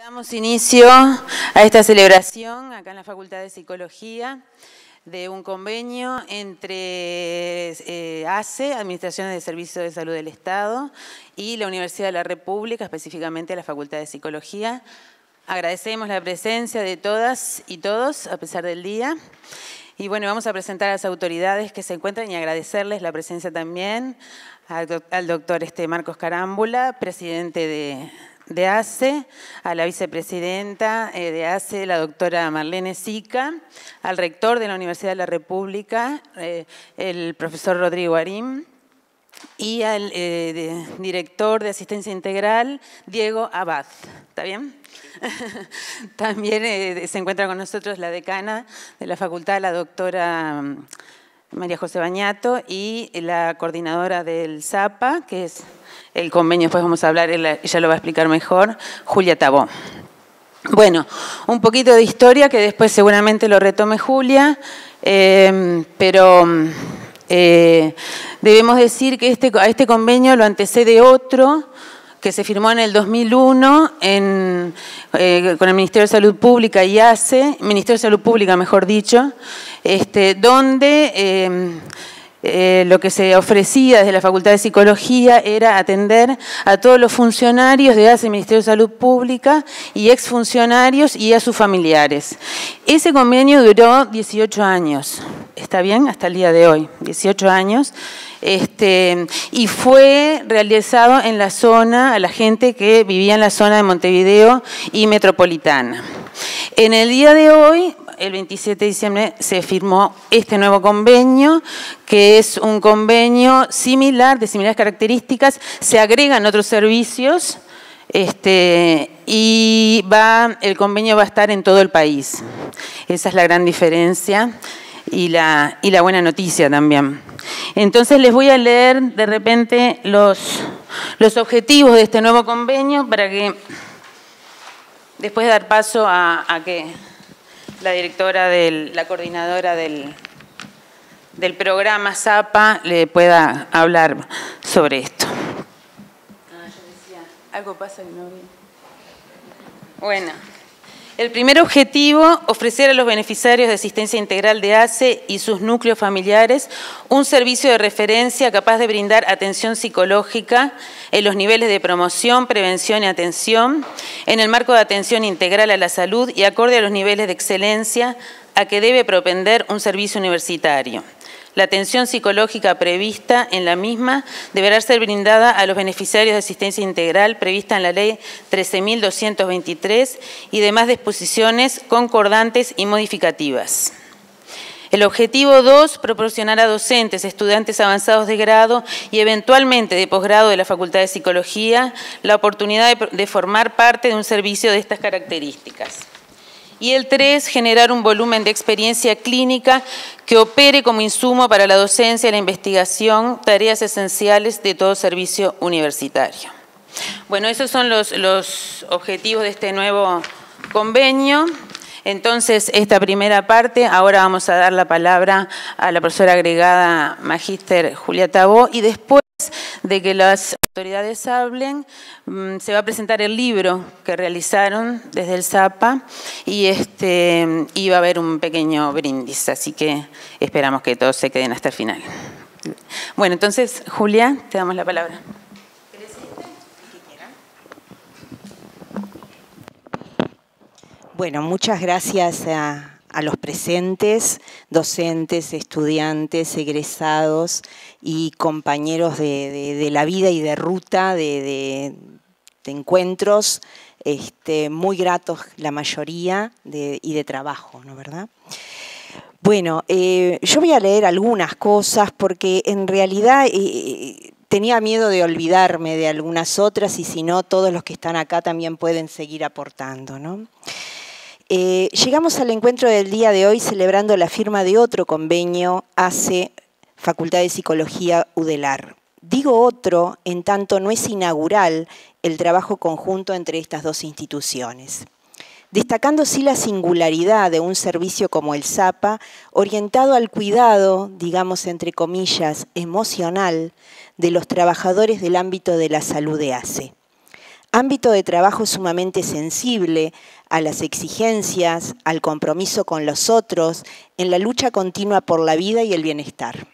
Damos inicio a esta celebración acá en la Facultad de Psicología de un convenio entre eh, ACE, Administraciones de Servicios de Salud del Estado, y la Universidad de la República, específicamente la Facultad de Psicología. Agradecemos la presencia de todas y todos a pesar del día. Y bueno, vamos a presentar a las autoridades que se encuentran y agradecerles la presencia también al doctor este Marcos Carámbula, presidente de, de ACE, a la vicepresidenta eh, de ACE, la doctora Marlene Sica, al rector de la Universidad de la República, eh, el profesor Rodrigo Arim, y al eh, director de asistencia integral, Diego Abad. ¿Está bien? También se encuentra con nosotros la decana de la facultad, la doctora mm, María José Bañato, y la coordinadora del ZAPA, que es el convenio, después vamos a hablar, ella lo va a explicar mejor, Julia Tabó. Bueno, un poquito de historia que después seguramente lo retome Julia, eh, pero eh, debemos decir que este, a este convenio lo antecede otro que se firmó en el 2001 en, eh, con el Ministerio de Salud Pública y ACE, Ministerio de Salud Pública mejor dicho, este, donde eh, lo que se ofrecía desde la Facultad de Psicología era atender a todos los funcionarios de ACE, Ministerio de Salud Pública y exfuncionarios y a sus familiares. Ese convenio duró 18 años, está bien, hasta el día de hoy, 18 años, este, y fue realizado en la zona, a la gente que vivía en la zona de Montevideo y Metropolitana. En el día de hoy el 27 de diciembre se firmó este nuevo convenio, que es un convenio similar, de similares características, se agregan otros servicios este, y va, el convenio va a estar en todo el país. Esa es la gran diferencia y la, y la buena noticia también. Entonces les voy a leer de repente los, los objetivos de este nuevo convenio para que después de dar paso a, a que la directora, del, la coordinadora del, del programa ZAPA le pueda hablar sobre esto. Ah, yo decía, algo pasa que no Bueno. El primer objetivo, ofrecer a los beneficiarios de asistencia integral de ACE y sus núcleos familiares un servicio de referencia capaz de brindar atención psicológica en los niveles de promoción, prevención y atención, en el marco de atención integral a la salud y acorde a los niveles de excelencia a que debe propender un servicio universitario. La atención psicológica prevista en la misma deberá ser brindada a los beneficiarios de asistencia integral prevista en la Ley 13.223 y demás disposiciones concordantes y modificativas. El objetivo 2, proporcionar a docentes, estudiantes avanzados de grado y eventualmente de posgrado de la Facultad de Psicología la oportunidad de formar parte de un servicio de estas características. Y el 3, generar un volumen de experiencia clínica que opere como insumo para la docencia y la investigación, tareas esenciales de todo servicio universitario. Bueno, esos son los, los objetivos de este nuevo convenio. Entonces, esta primera parte, ahora vamos a dar la palabra a la profesora agregada Magíster Julia Tabó y después de que las autoridades hablen, mm, se va a presentar el libro que realizaron desde el ZAPA y, este, y va a haber un pequeño brindis, así que esperamos que todos se queden hasta el final. Bueno, entonces, Julia, te damos la palabra. Bueno, muchas gracias a, a los presentes, docentes, estudiantes, egresados y compañeros de, la vida y de ruta, de, encuentros este, muy gratos la mayoría y de trabajo, ¿no verdad? Bueno, eh, yo voy a leer algunas cosas porque en realidad eh, tenía miedo de olvidarme de algunas otras y si no, todos los que están acá también pueden seguir aportando, ¿no? Eh, llegamos al encuentro del día de hoy celebrando la firma de otro convenio hace Facultad de Psicología UDELAR. Digo otro en tanto no es inaugural el trabajo conjunto entre estas dos instituciones. Destacando sí la singularidad de un servicio como el ZAPA, orientado al cuidado, digamos entre comillas, emocional de los trabajadores del ámbito de la salud de ACE ámbito de trabajo sumamente sensible a las exigencias, al compromiso con los otros, en la lucha continua por la vida y el bienestar.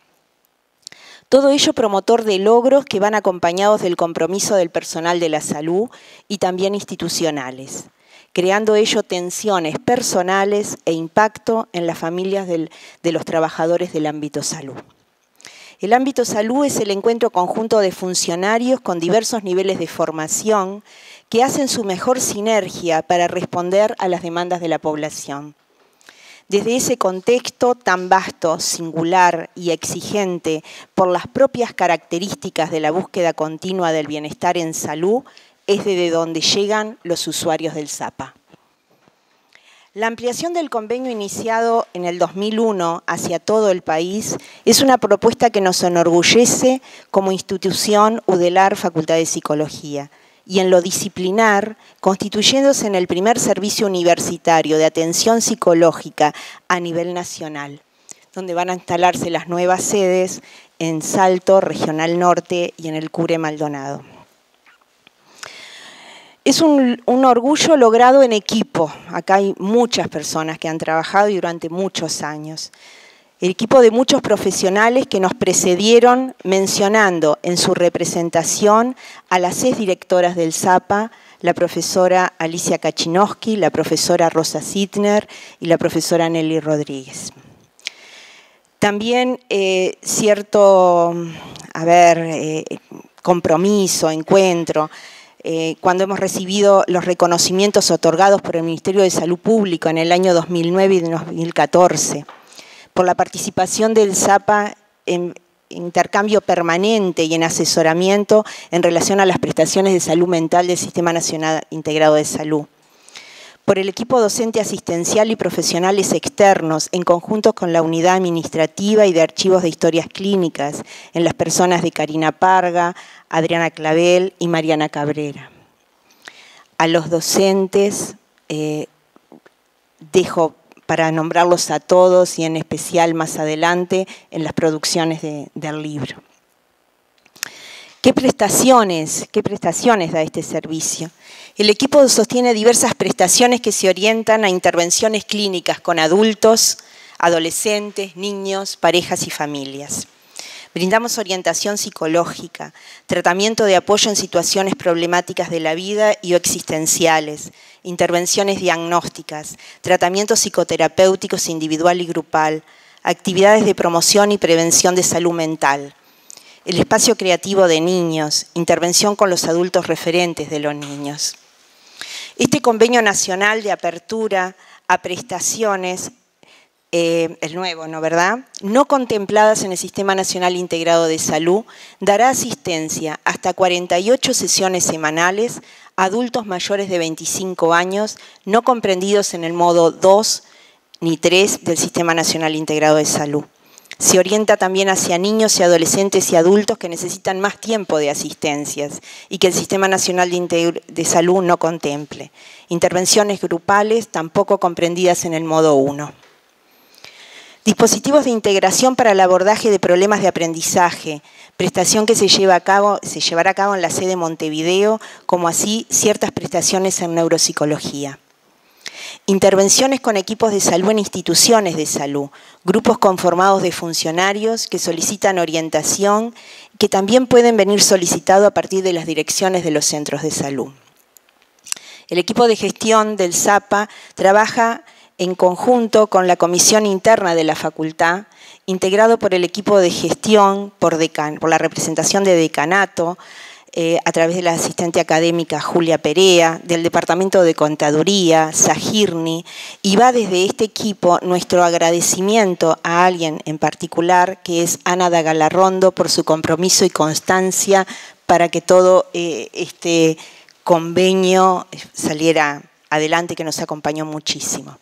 Todo ello promotor de logros que van acompañados del compromiso del personal de la salud y también institucionales, creando ello tensiones personales e impacto en las familias de los trabajadores del ámbito salud. El ámbito salud es el encuentro conjunto de funcionarios con diversos niveles de formación que hacen su mejor sinergia para responder a las demandas de la población. Desde ese contexto tan vasto, singular y exigente por las propias características de la búsqueda continua del bienestar en salud, es desde donde llegan los usuarios del ZAPA. La ampliación del convenio iniciado en el 2001 hacia todo el país es una propuesta que nos enorgullece como institución UDELAR Facultad de Psicología y en lo disciplinar, constituyéndose en el primer servicio universitario de atención psicológica a nivel nacional, donde van a instalarse las nuevas sedes en Salto, Regional Norte y en el Cure Maldonado. Es un, orgullo logrado en equipo. Acá hay muchas personas que han trabajado durante muchos años. El equipo de muchos profesionales que nos precedieron mencionando en su representación a las seis directoras del ZAPA, la profesora Alicia Kachinowski, la profesora Rosa Sittner y la profesora Nelly Rodríguez. También eh, cierto, a eh, compromiso, encuentro, eh, cuando hemos recibido los reconocimientos otorgados por el Ministerio de Salud Pública en el año 2009 y 2014, por la participación del ZAPA en intercambio permanente y en asesoramiento en relación a las prestaciones de salud mental del Sistema Nacional Integrado de Salud por el equipo docente asistencial y profesionales externos, en conjunto con la unidad administrativa y de archivos de historias clínicas, en las personas de Karina Parga, Adriana Clavel y Mariana Cabrera. A los docentes eh, dejo para nombrarlos a todos y en especial más adelante en las producciones del libro. ¿Qué prestaciones, qué prestaciones da este servicio? El equipo sostiene diversas prestaciones que se orientan a intervenciones clínicas con adultos, adolescentes, niños, parejas y familias. Brindamos orientación psicológica, tratamiento de apoyo en situaciones problemáticas de la vida y o existenciales, intervenciones diagnósticas, tratamientos psicoterapéuticos individual y grupal, actividades de promoción y prevención de salud mental, el espacio creativo de niños, intervención con los adultos referentes de los niños. Este convenio nacional de apertura a prestaciones, eh, el nuevo, ¿no verdad? No contempladas en el Sistema Nacional Integrado de Salud, dará asistencia hasta 48 sesiones semanales a adultos mayores de 25 años, no comprendidos en el modo 2 ni 3 del Sistema Nacional Integrado de Salud. Se orienta también hacia niños y adolescentes y adultos que necesitan más tiempo de asistencias y que el Sistema Nacional de, Salud no contemple. Intervenciones grupales tampoco comprendidas en el modo 1. Dispositivos de integración para el abordaje de problemas de aprendizaje, prestación que se, lleva a cabo, se llevará a cabo en la sede Montevideo, como así ciertas prestaciones en neuropsicología. Intervenciones con equipos de salud en instituciones de salud, grupos conformados de funcionarios que solicitan orientación, que también pueden venir solicitados a partir de las direcciones de los centros de salud. El equipo de gestión del ZAPA trabaja en conjunto con la comisión interna de la facultad, integrado por el equipo de gestión, por, por la representación de decanato, eh, a través de la asistente académica Julia Perea, del Departamento de Contaduría, Sahirni, y va desde este equipo nuestro agradecimiento a alguien en particular, que es Ana Dagalarrondo, por su compromiso y constancia para que todo eh, este convenio saliera adelante, que nos acompañó muchísimo.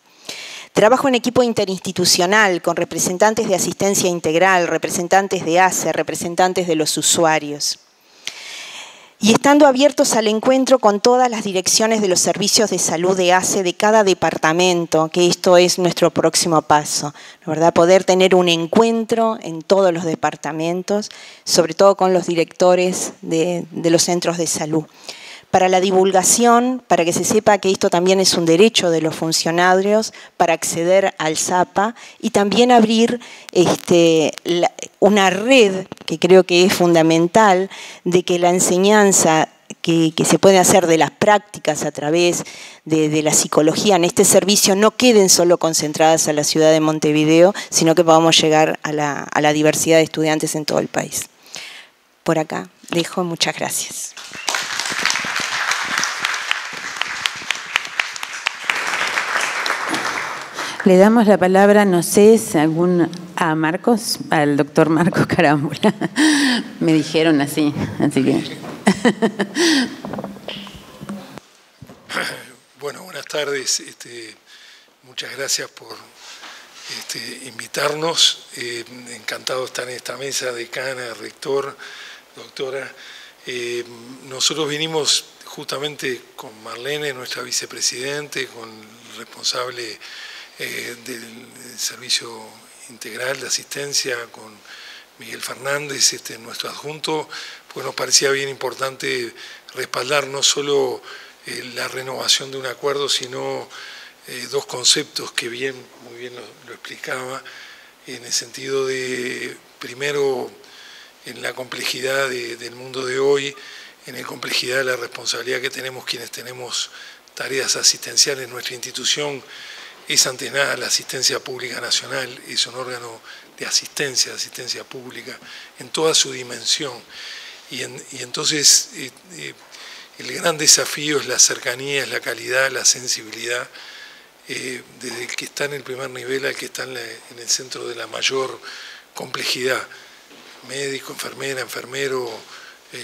Trabajo en equipo interinstitucional con representantes de asistencia integral, representantes de ACE, representantes de los usuarios y estando abiertos al encuentro con todas las direcciones de los servicios de salud de ACE de cada departamento, que esto es nuestro próximo paso, ¿verdad? Poder tener un encuentro en todos los departamentos, sobre todo con los directores de, de los centros de salud, para la divulgación, para que se sepa que esto también es un derecho de los funcionarios para acceder al ZAPA y también abrir este, una red que creo que es fundamental de que la enseñanza que, se puede hacer de las prácticas a través de, la psicología en este servicio no queden solo concentradas a la ciudad de Montevideo, sino que podamos llegar a la, a la diversidad de estudiantes en todo el país. Por acá dejo, muchas gracias. Le damos la palabra, no sé, algún, a Marcos, al doctor Marcos Carámbula. Me dijeron así, así que. Bueno, buenas tardes. Este, muchas gracias por este, invitarnos. Eh, encantado estar en esta mesa, decana, rector, doctora. Eh, nosotros vinimos justamente con Marlene, nuestra vicepresidente, con el responsable eh, del Servicio Integral de Asistencia con Miguel Fernández, este, nuestro adjunto, pues nos parecía bien importante respaldar no solo eh, la renovación de un acuerdo, sino eh, dos conceptos que bien, muy bien lo, explicaba, en el sentido de, primero, en la complejidad del mundo de hoy, en la complejidad de la responsabilidad que tenemos quienes tenemos tareas asistenciales en nuestra institución, es ante nada la asistencia pública nacional, es un órgano de asistencia, de asistencia pública, en toda su dimensión. Y, entonces eh, eh, el gran desafío es la cercanía, es la calidad, la sensibilidad, eh, desde el que está en el primer nivel al que está en, el centro de la mayor complejidad. Médico, enfermera, enfermero,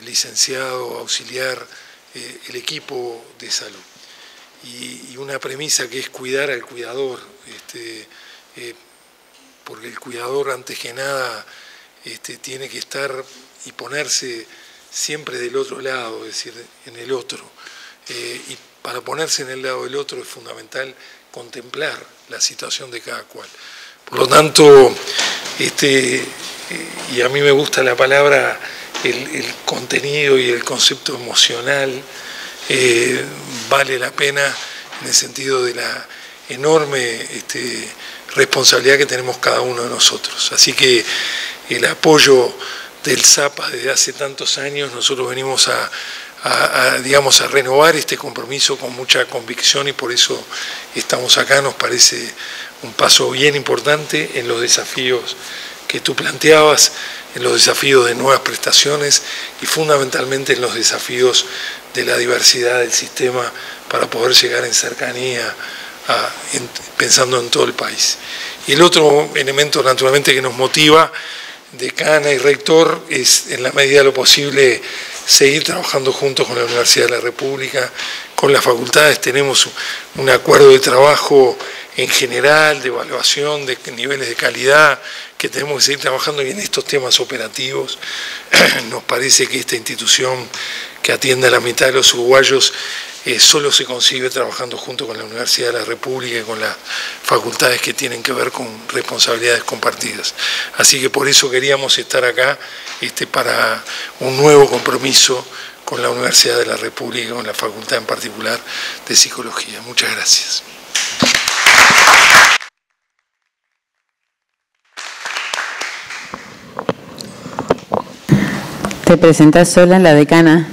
licenciado, auxiliar, el equipo de salud y, una premisa que es cuidar al cuidador, este, eh, porque el cuidador antes que nada este, tiene que estar y ponerse siempre del otro lado, es decir, en el otro. Eh, y para ponerse en el lado del otro es fundamental contemplar la situación de cada cual. Por lo tanto, este, eh, y a mí me gusta la palabra, el contenido y el concepto emocional, vale la pena en el sentido de la enorme este, responsabilidad que tenemos cada uno de nosotros. Así que el apoyo del ZAPA desde hace tantos años, nosotros venimos a, digamos, a renovar este compromiso con mucha convicción y por eso estamos acá, nos parece un paso bien importante en los desafíos que tú planteabas, en los desafíos de nuevas prestaciones y fundamentalmente en los desafíos de la diversidad del sistema para poder llegar en cercanía, pensando en todo el país. Y el otro elemento naturalmente que nos motiva, decana y rector, es en la medida de lo posible seguir trabajando juntos con la Universidad de la República, con las facultades, tenemos un acuerdo de trabajo en general, de evaluación, de niveles de calidad, que tenemos que seguir trabajando y en estos temas operativos nos parece que esta institución que atiende a la mitad de los uruguayos, eh, solo se concibe trabajando junto con la Universidad de la República y con las facultades que tienen que ver con responsabilidades compartidas. Así que por eso queríamos estar acá este, para un nuevo compromiso con la Universidad de la República, con la facultad en particular de Psicología. Muchas gracias. Te presentas sola la decana.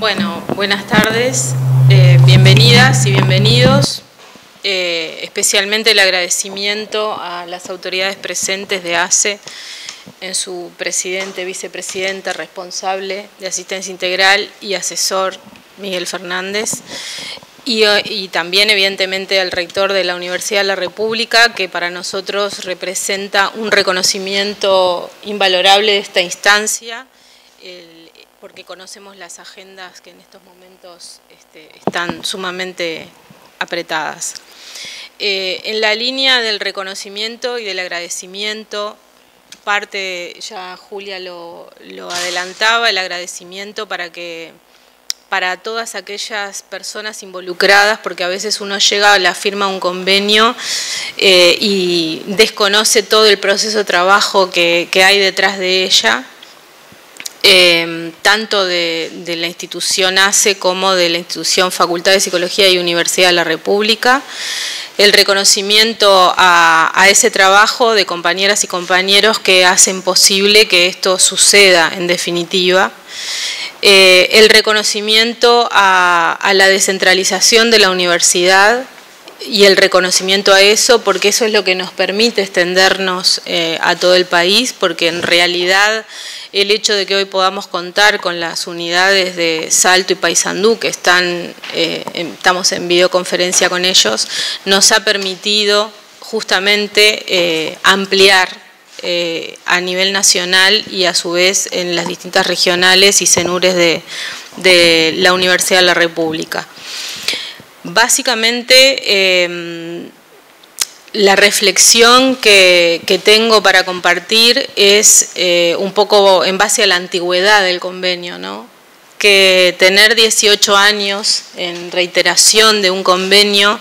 Bueno, buenas tardes, eh, bienvenidas y bienvenidos. Eh, especialmente el agradecimiento a las autoridades presentes de ACE en su presidente, vicepresidente, responsable de asistencia integral y asesor Miguel Fernández y, también evidentemente al rector de la Universidad de la República, que para nosotros representa un reconocimiento invalorable de esta instancia, porque conocemos las agendas que en estos momentos este, están sumamente apretadas. Eh, en la línea del reconocimiento y del agradecimiento, parte, ya Julia lo, lo adelantaba, el agradecimiento para que para todas aquellas personas involucradas, porque a veces uno llega a la firma un convenio eh, y desconoce todo el proceso de trabajo que, hay detrás de ella. Eh, tanto de, la institución ACE como de la institución Facultad de Psicología y Universidad de la República. El reconocimiento a, ese trabajo de compañeras y compañeros que hacen posible que esto suceda en definitiva. Eh, el reconocimiento a la descentralización de la universidad, y el reconocimiento a eso, porque eso es lo que nos permite extendernos eh, a todo el país, porque en realidad el hecho de que hoy podamos contar con las unidades de Salto y Paysandú, que eh, estamos en videoconferencia con ellos, nos ha permitido justamente eh, ampliar a nivel nacional y a su vez en las distintas regionales y cenures de, la Universidad de la República. Básicamente, la reflexión que, tengo para compartir es eh, un poco en base a la antigüedad del convenio, ¿no? que tener 18 años en reiteración de un convenio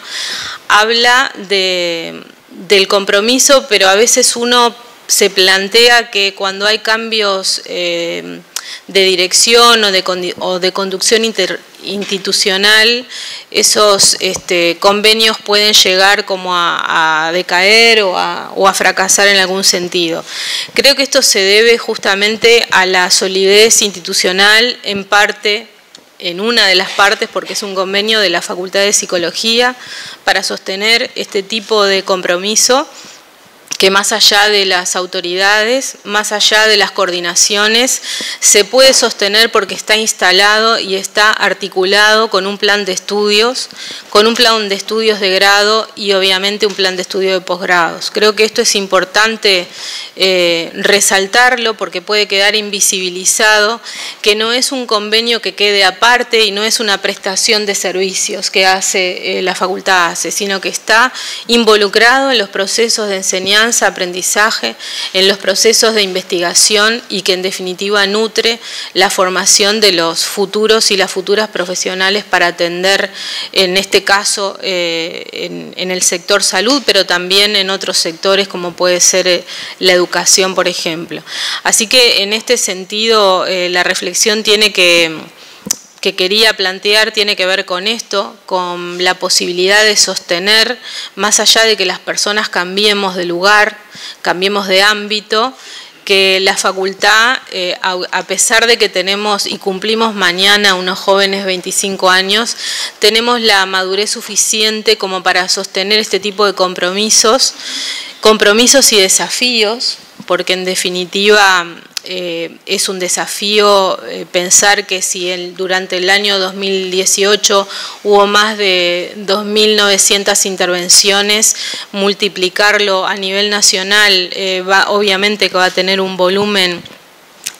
habla del compromiso, pero a veces uno se plantea que cuando hay cambios em, de dirección o de, o de conducción institucional, esos este, convenios pueden llegar como a, decaer o a, fracasar en algún sentido. Creo que esto se debe justamente a la solidez institucional, en parte en una de las partes, porque es un convenio de la Facultad de Psicología, para sostener este tipo de compromiso que más allá de las autoridades, más allá de las coordinaciones, se puede sostener porque está instalado y está articulado con un plan de estudios, con un plan de estudios de grado y obviamente un plan de estudio de posgrados. Creo que esto es importante eh, resaltarlo porque puede quedar invisibilizado que no es un convenio que quede aparte y no es una prestación de servicios que hace eh, la facultad hace, sino que está involucrado en los procesos de enseñanza aprendizaje, en los procesos de investigación y que en definitiva nutre la formación de los futuros y las futuras profesionales para atender, en este caso, eh, en, el sector salud, pero también en otros sectores como puede ser eh, la educación, por ejemplo. Así que en este sentido, eh, la reflexión tiene que que quería plantear tiene que ver con esto, con la posibilidad de sostener, más allá de que las personas cambiemos de lugar, cambiemos de ámbito, que la facultad, eh, a, pesar de que tenemos y cumplimos mañana unos jóvenes 25 años, tenemos la madurez suficiente como para sostener este tipo de compromisos, compromisos y desafíos, porque en definitiva eh, es un desafío eh, pensar que si durante el año 2018 hubo más de 2.900 intervenciones, multiplicarlo a nivel nacional eh, va, obviamente que va a tener un volumen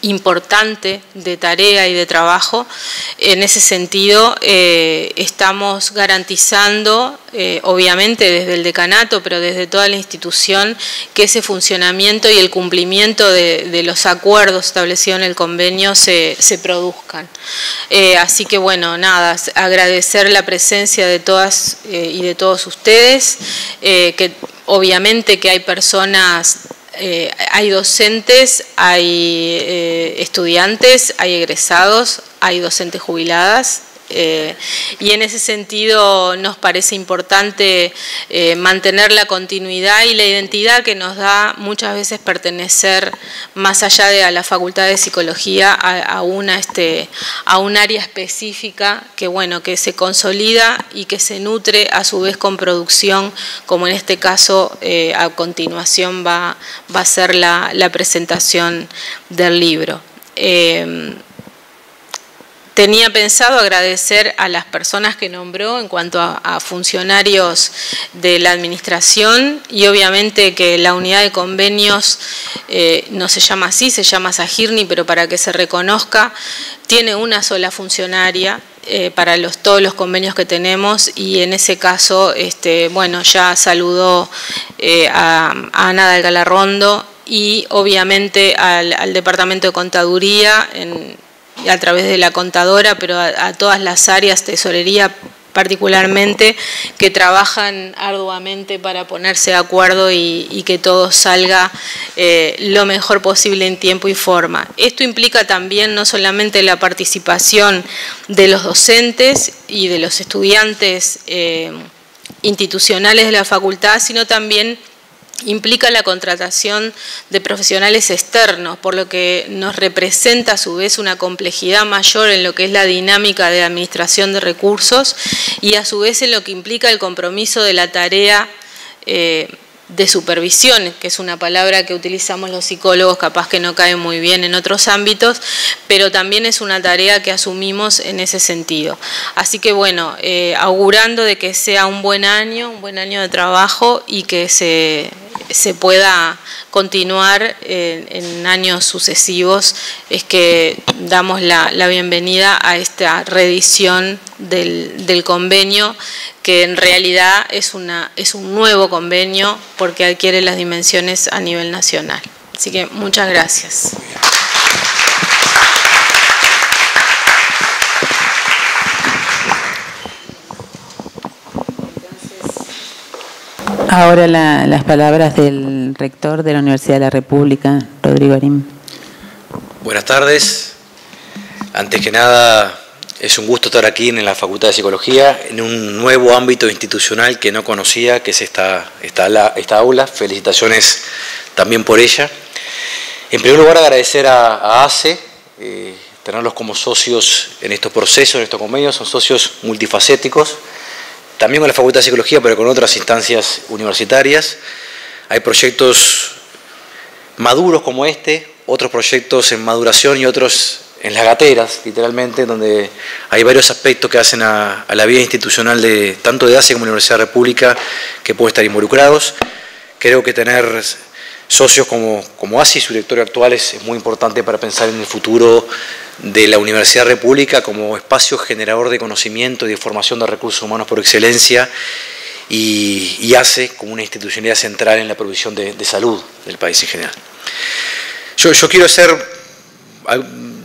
importante de tarea y de trabajo. En ese sentido, eh, estamos garantizando, eh, obviamente desde el decanato, pero desde toda la institución, que ese funcionamiento y el cumplimiento de, los acuerdos establecidos en el convenio se, produzcan. Eh, así que bueno, nada, agradecer la presencia de todas y de todos ustedes, que obviamente que hay personas eh, hay docentes, hay eh, estudiantes, hay egresados, hay docentes jubiladas, eh, y en ese sentido nos parece importante eh, mantener la continuidad y la identidad que nos da muchas veces pertenecer más allá de a la Facultad de Psicología a, una, este, a un área específica que, bueno, que se consolida y que se nutre a su vez con producción, como en este caso eh, a continuación va, va a ser la, la presentación del libro. Tenía pensado agradecer a las personas que nombró en cuanto a, funcionarios de la administración y obviamente que la unidad de convenios eh, no se llama así, se llama Sajirni, pero para que se reconozca, tiene una sola funcionaria eh, para todos los convenios que tenemos y en ese caso, este, bueno, ya saludó eh, a, Ana del Galarrondo y obviamente al, al Departamento de Contaduría en a través de la contadora, pero a, todas las áreas, tesorería particularmente, que trabajan arduamente para ponerse de acuerdo y, que todo salga eh, lo mejor posible en tiempo y forma. Esto implica también no solamente la participación de los docentes y de los estudiantes eh, institucionales de la facultad, sino también implica la contratación de profesionales externos, por lo que nos representa a su vez una complejidad mayor en lo que es la dinámica de administración de recursos y a su vez en lo que implica el compromiso de la tarea eh, de supervisión, que es una palabra que utilizamos los psicólogos, capaz que no cae muy bien en otros ámbitos, pero también es una tarea que asumimos en ese sentido. Así que bueno, eh, augurando de que sea un buen año, un buen año de trabajo y que se se pueda continuar en, años sucesivos, es que damos la, bienvenida a esta reedición del, convenio, que en realidad es, una, es un nuevo convenio porque adquiere las dimensiones a nivel nacional. Así que muchas gracias. Ahora las palabras del rector de la Universidad de la República, Rodrigo Arim. Buenas tardes. Antes que nada, es un gusto estar aquí en la Facultad de Psicología, en un nuevo ámbito institucional que no conocía, que es esta, esta, aula. Felicitaciones también por ella. En primer lugar, agradecer a, ACE, eh, tenerlos como socios en estos procesos, en estos convenios, son socios multifacéticos también con la Facultad de Psicología, pero con otras instancias universitarias. Hay proyectos maduros como este, otros proyectos en maduración y otros en las gateras, literalmente, donde hay varios aspectos que hacen a, la vida institucional de tanto de ASE como de la Universidad República que pueden estar involucrados. Creo que tener socios como, como ASI, su directorio actual, es, muy importante para pensar en el futuro de la Universidad República como espacio generador de conocimiento y de formación de recursos humanos por excelencia y, ACE como una institucionalidad central en la provisión de, salud del país en general. Yo, yo, quiero hacer,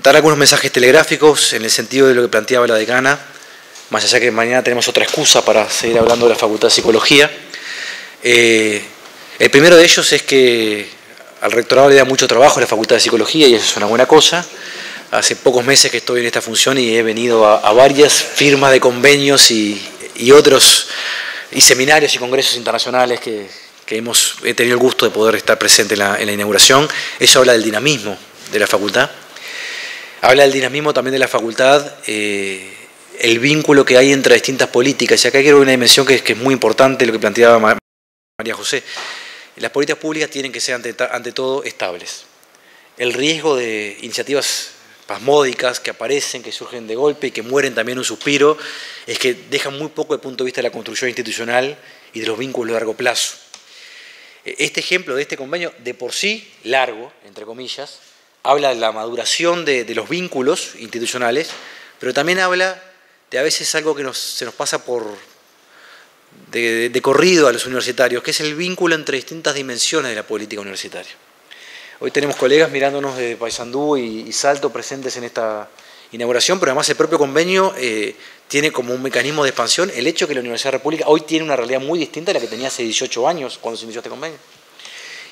dar algunos mensajes telegráficos en el sentido de lo que planteaba la decana, más allá que mañana tenemos otra excusa para seguir hablando de la Facultad de Psicología. Eh, el primero de ellos es que al rectorado le da mucho trabajo a la Facultad de Psicología y eso es una buena cosa. Hace pocos meses que estoy en esta función y he venido a, varias firmas de convenios y, otros y seminarios y congresos internacionales que, hemos he tenido el gusto de poder estar presente en la, inauguración. Eso habla del dinamismo de la facultad. Habla del dinamismo también de la facultad, eh, el vínculo que hay entre distintas políticas. Y acá quiero una dimensión que, es muy importante, lo que planteaba María José. Las políticas públicas tienen que ser ante, todo estables. El riesgo de iniciativas pasmódicas que aparecen, que surgen de golpe y que mueren también un suspiro, es que dejan muy poco de punto de vista de la construcción institucional y de los vínculos de largo plazo. E, este ejemplo de este convenio, de por sí largo, entre comillas, habla de la maduración de, los vínculos institucionales, pero también habla de a veces algo que se nos pasa por, de, corrido a los universitarios, que es el vínculo entre distintas dimensiones de la política universitaria. Hoy tenemos colegas mirándonos de Paysandú y, Salto presentes en esta inauguración, pero además el propio convenio eh, tiene como un mecanismo de expansión el hecho que la Universidad República hoy tiene una realidad muy distinta a la que tenía hace 18 años cuando se inició este convenio.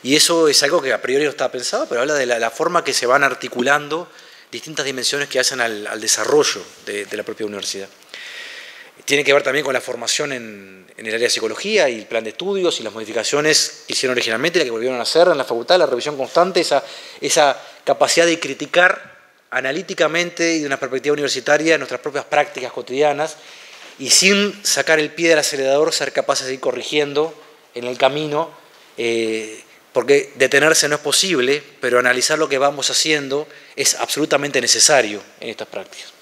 Y eso es algo que a priori no estaba pensado, pero habla de la, forma que se van articulando distintas dimensiones que hacen al, desarrollo de la propia universidad. Tiene que ver también con la formación en, el área de psicología y el plan de estudios y las modificaciones que hicieron originalmente, la que volvieron a hacer en la facultad, la revisión constante, esa, esa capacidad de criticar analíticamente y de una perspectiva universitaria nuestras propias prácticas cotidianas y sin sacar el pie del acelerador ser capaces de ir corrigiendo en el camino, eh, porque detenerse no es posible, pero analizar lo que vamos haciendo es absolutamente necesario en estas prácticas.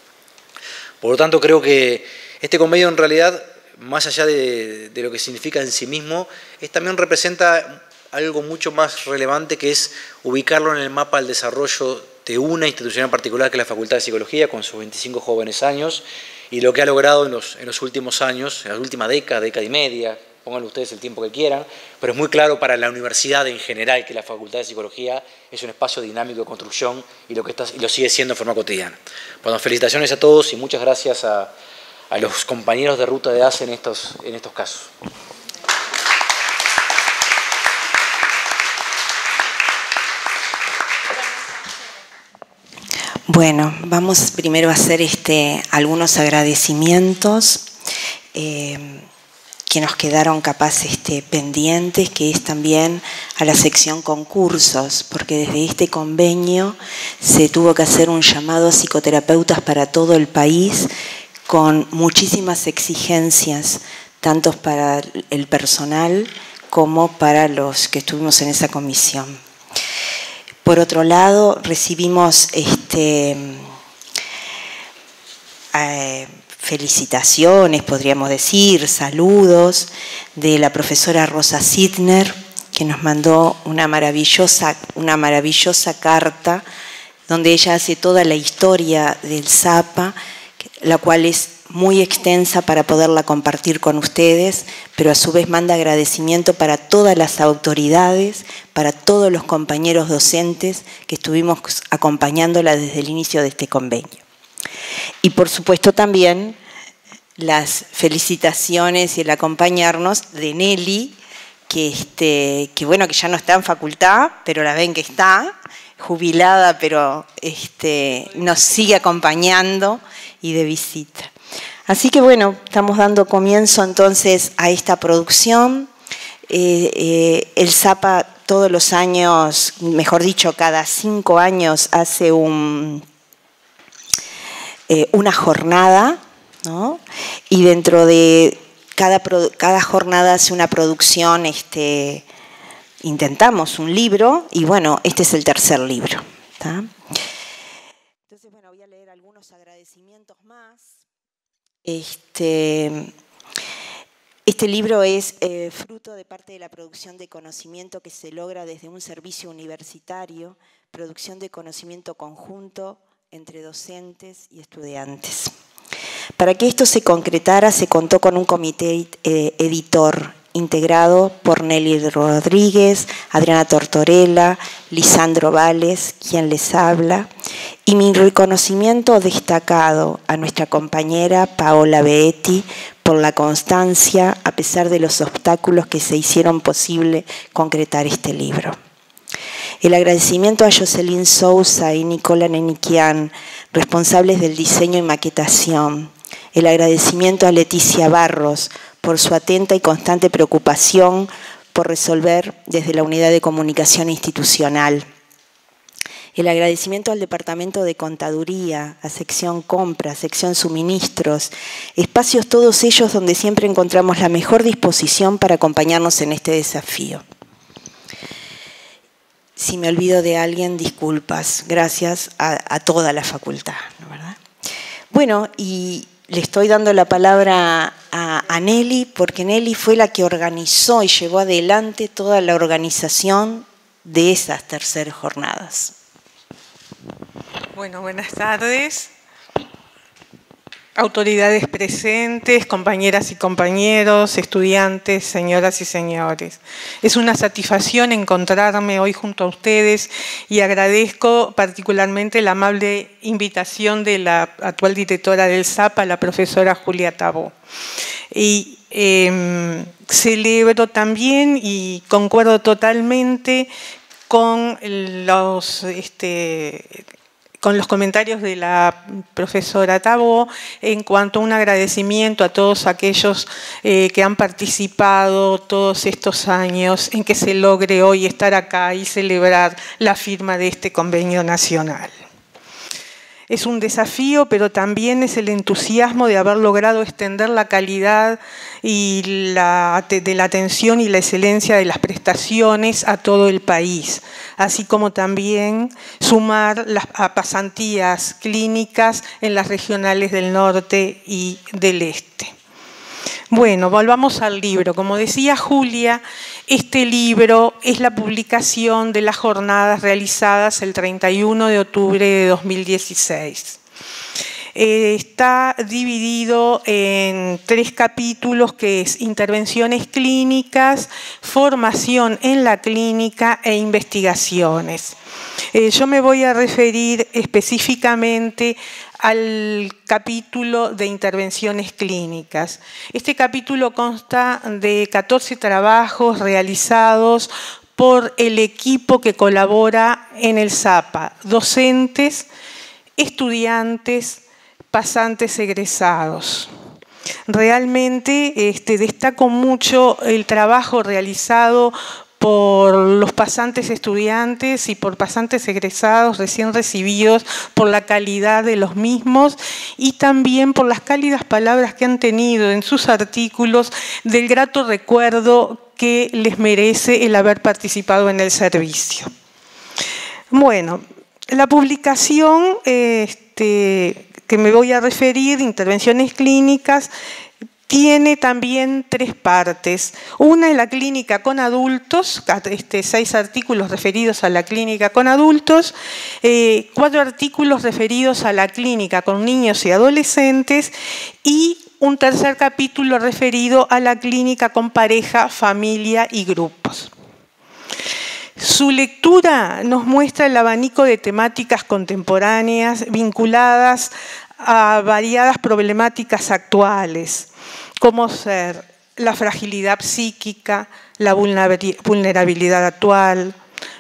Por lo tanto, creo que este convenio en realidad, más allá de, lo que significa en sí mismo, es, también representa algo mucho más relevante que es ubicarlo en el mapa del desarrollo de una institución en particular que es la Facultad de Psicología con sus 25 jóvenes años y lo que ha logrado en los, en los últimos años, en la última década, década y media, pongan ustedes el tiempo que quieran, pero es muy claro para la universidad en general que la Facultad de Psicología es un espacio dinámico de construcción y lo, que está, y lo sigue siendo de forma cotidiana. Bueno, felicitaciones a todos y muchas gracias a, a los compañeros de ruta de ACE en estos, en estos casos. Bueno, vamos primero a hacer este, algunos agradecimientos eh, que nos quedaron capaz este, pendientes, que es también a la sección concursos, porque desde este convenio se tuvo que hacer un llamado a psicoterapeutas para todo el país con muchísimas exigencias, tanto para el personal como para los que estuvimos en esa comisión. Por otro lado, recibimos este, eh, felicitaciones, podríamos decir, saludos de la profesora Rosa Sidner, que nos mandó una maravillosa, una maravillosa carta donde ella hace toda la historia del Zapa, la cual es muy extensa para poderla compartir con ustedes, pero a su vez manda agradecimiento para todas las autoridades, para todos los compañeros docentes que estuvimos acompañándola desde el inicio de este convenio. Y por supuesto también las felicitaciones y el acompañarnos de Nelly, que, este, que bueno, que ya no está en facultad, pero la ven que está, jubilada, pero este, nos sigue acompañando y de visita. Así que bueno, estamos dando comienzo entonces a esta producción. Eh, eh, el Zapa todos los años, mejor dicho, cada cinco años hace un, eh, una jornada, ¿no? y dentro de cada, cada jornada hace una producción, este, intentamos un libro, y bueno, este es el tercer libro. Entonces, bueno, voy a leer algunos agradecimientos más. Este, este libro es eh, fruto de parte de la producción de conocimiento que se logra desde un servicio universitario, producción de conocimiento conjunto entre docentes y estudiantes. Para que esto se concretara, se contó con un comité eh, editor integrado por Nelly Rodríguez, Adriana Tortorella, Lisandro Vales, quien les habla, y mi reconocimiento destacado a nuestra compañera Paola Beetti por la constancia a pesar de los obstáculos que se hicieron posible concretar este libro. El agradecimiento a Jocelyn Sousa y Nicola Neniquian, responsables del diseño y maquetación. El agradecimiento a Leticia Barros, por su atenta y constante preocupación por resolver desde la unidad de comunicación institucional. El agradecimiento al Departamento de Contaduría, a sección compra, sección suministros, espacios todos ellos donde siempre encontramos la mejor disposición para acompañarnos en este desafío. Si me olvido de alguien, disculpas. Gracias a, toda la facultad. Bueno, y le estoy dando la palabra a, Nelly, porque Nelly fue la que organizó y llevó adelante toda la organización de esas terceras jornadas. Bueno, buenas tardes autoridades presentes, compañeras y compañeros, estudiantes, señoras y señores. Es una satisfacción encontrarme hoy junto a ustedes y agradezco particularmente la amable invitación de la actual directora del ZAPA, la profesora Julia Tabó. Y em, celebro también y concuerdo totalmente con los este, con los comentarios de la profesora Tabo en cuanto a un agradecimiento a todos aquellos eh, que han participado todos estos años en que se logre hoy estar acá y celebrar la firma de este convenio nacional. Es un desafío, pero también es el entusiasmo de haber logrado extender la calidad y la, de la atención y la excelencia de las prestaciones a todo el país, así como también sumar las pasantías clínicas en las regionales del norte y del este. Bueno, volvamos al libro. Como decía Julia, este libro es la publicación de las jornadas realizadas el 31 de octubre de 2016. Eh, está dividido en tres capítulos que es intervenciones clínicas, formación en la clínica e investigaciones. Eh, yo me voy a referir específicamente al capítulo de intervenciones clínicas. Este capítulo consta de 14 trabajos realizados por el equipo que colabora en el ZAPA, docentes, estudiantes, pasantes egresados. Realmente este, destaco mucho el trabajo realizado por los pasantes estudiantes y por pasantes egresados recién recibidos, por la calidad de los mismos y también por las cálidas palabras que han tenido en sus artículos del grato recuerdo que les merece el haber participado en el servicio. Bueno, la publicación este, que me voy a referir, Intervenciones Clínicas, tiene también tres partes. Una es la clínica con adultos, este, seis artículos referidos a la clínica con adultos, eh, cuatro artículos referidos a la clínica con niños y adolescentes y un tercer capítulo referido a la clínica con pareja, familia y grupos. Su lectura nos muestra el abanico de temáticas contemporáneas vinculadas a variadas problemáticas actuales como ser la fragilidad psíquica, la vulnerabilidad actual,